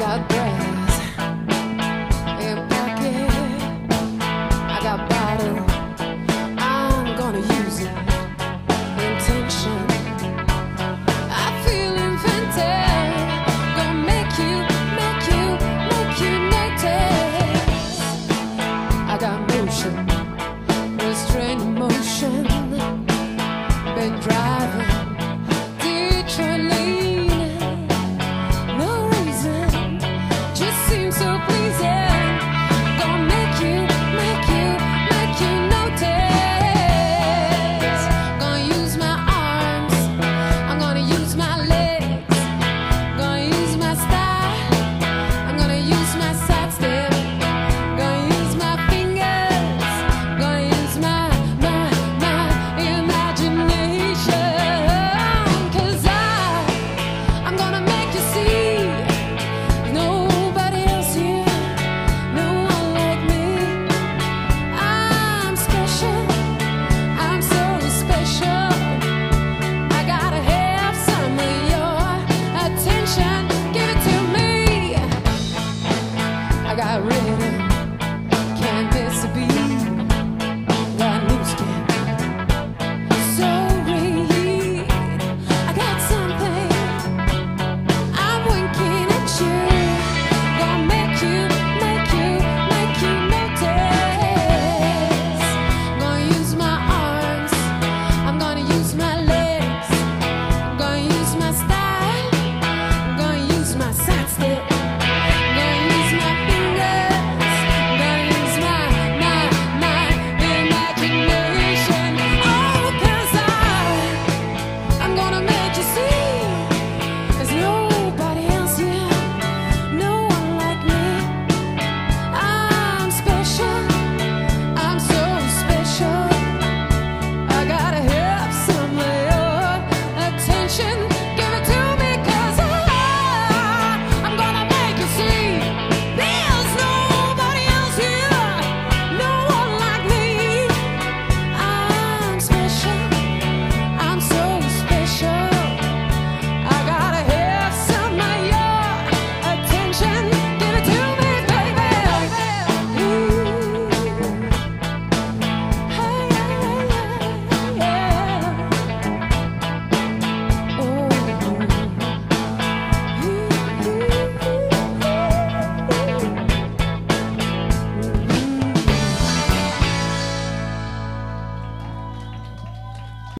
got brains. I got bottles.